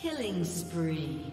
Killing spree.